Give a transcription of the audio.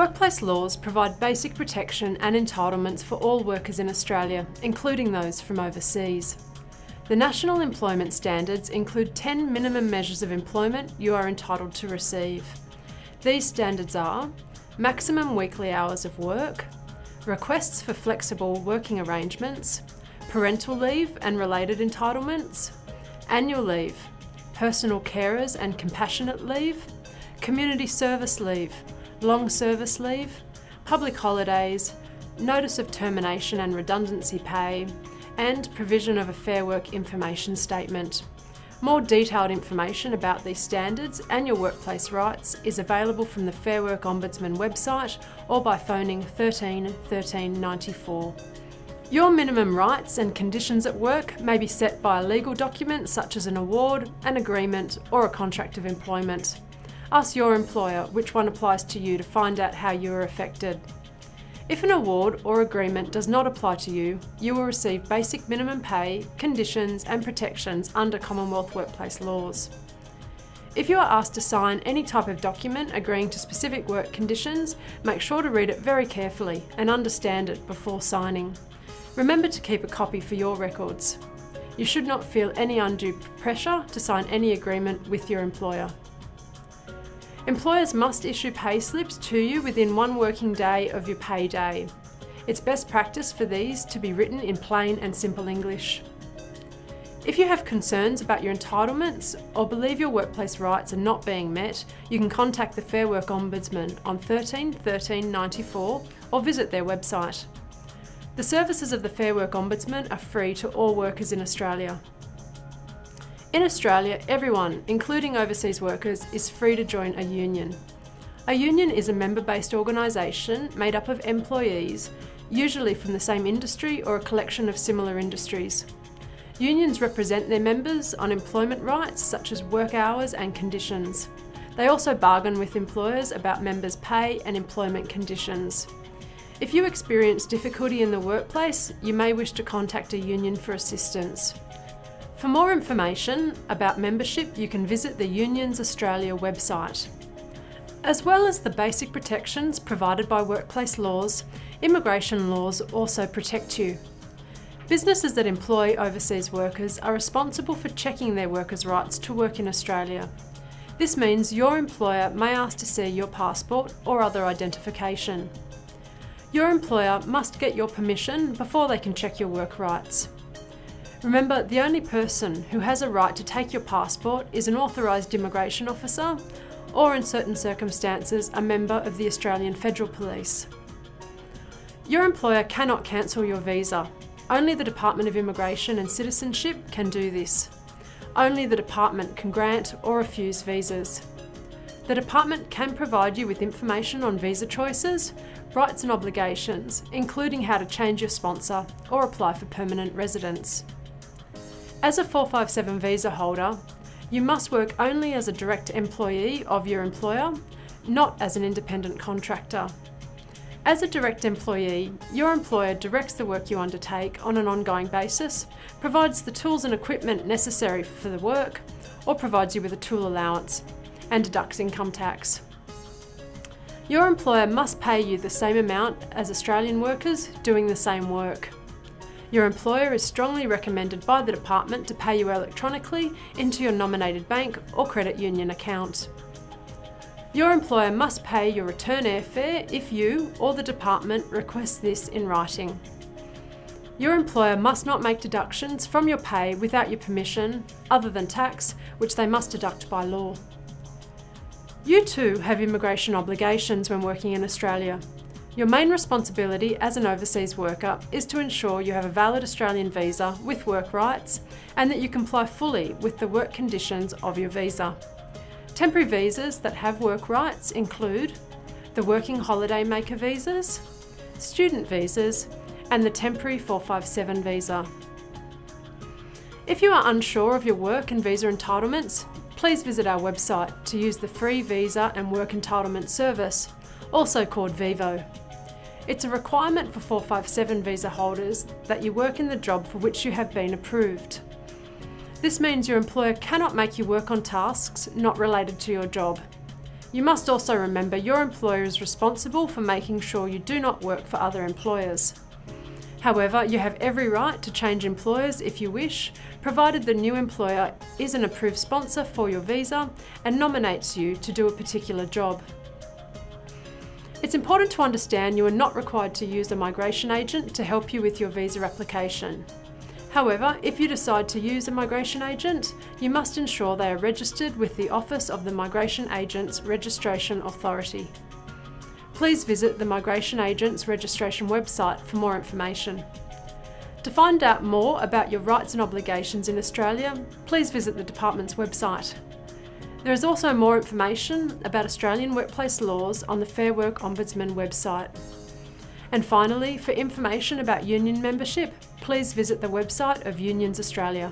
Workplace laws provide basic protection and entitlements for all workers in Australia, including those from overseas. The National Employment Standards include 10 minimum measures of employment you are entitled to receive. These standards are maximum weekly hours of work, requests for flexible working arrangements, parental leave and related entitlements, annual leave, personal carers and compassionate leave, community service leave, long service leave, public holidays, notice of termination and redundancy pay, and provision of a Fair Work information statement. More detailed information about these standards and your workplace rights is available from the Fair Work Ombudsman website or by phoning 13 13 94. Your minimum rights and conditions at work may be set by a legal document such as an award, an agreement or a contract of employment. Ask your employer which one applies to you to find out how you are affected. If an award or agreement does not apply to you, you will receive basic minimum pay, conditions and protections under Commonwealth workplace laws. If you are asked to sign any type of document agreeing to specific work conditions, make sure to read it very carefully and understand it before signing. Remember to keep a copy for your records. You should not feel any undue pressure to sign any agreement with your employer. Employers must issue pay slips to you within one working day of your pay day. It's best practice for these to be written in plain and simple English. If you have concerns about your entitlements or believe your workplace rights are not being met, you can contact the Fair Work Ombudsman on 13 13 94 or visit their website. The services of the Fair Work Ombudsman are free to all workers in Australia. In Australia, everyone, including overseas workers, is free to join a union. A union is a member-based organisation made up of employees, usually from the same industry or a collection of similar industries. Unions represent their members on employment rights such as work hours and conditions. They also bargain with employers about members' pay and employment conditions. If you experience difficulty in the workplace, you may wish to contact a union for assistance. For more information about membership, you can visit the Unions Australia website. As well as the basic protections provided by workplace laws, immigration laws also protect you. Businesses that employ overseas workers are responsible for checking their workers' rights to work in Australia. This means your employer may ask to see your passport or other identification. Your employer must get your permission before they can check your work rights. Remember, the only person who has a right to take your passport is an authorised immigration officer or in certain circumstances a member of the Australian Federal Police. Your employer cannot cancel your visa. Only the Department of Immigration and Citizenship can do this. Only the department can grant or refuse visas. The department can provide you with information on visa choices, rights and obligations, including how to change your sponsor or apply for permanent residence. As a 457 visa holder, you must work only as a direct employee of your employer, not as an independent contractor. As a direct employee, your employer directs the work you undertake on an ongoing basis, provides the tools and equipment necessary for the work, or provides you with a tool allowance, and deducts income tax. Your employer must pay you the same amount as Australian workers doing the same work. Your employer is strongly recommended by the department to pay you electronically into your nominated bank or credit union account. Your employer must pay your return airfare if you or the department request this in writing. Your employer must not make deductions from your pay without your permission, other than tax, which they must deduct by law. You too have immigration obligations when working in Australia. Your main responsibility as an overseas worker is to ensure you have a valid Australian visa with work rights and that you comply fully with the work conditions of your visa. Temporary visas that have work rights include the Working Holiday Maker visas, student visas and the Temporary 457 visa. If you are unsure of your work and visa entitlements, please visit our website to use the free Visa and Work Entitlement Service also called VEVO. It's a requirement for 457 visa holders that you work in the job for which you have been approved. This means your employer cannot make you work on tasks not related to your job. You must also remember your employer is responsible for making sure you do not work for other employers. However, you have every right to change employers if you wish, provided the new employer is an approved sponsor for your visa and nominates you to do a particular job. It's important to understand you are not required to use a migration agent to help you with your visa application. However, if you decide to use a migration agent, you must ensure they are registered with the Office of the Migration Agents Registration Authority please visit the Migration Agents Registration website for more information. To find out more about your rights and obligations in Australia, please visit the Department's website. There is also more information about Australian workplace laws on the Fair Work Ombudsman website. And finally, for information about union membership, please visit the website of Unions Australia.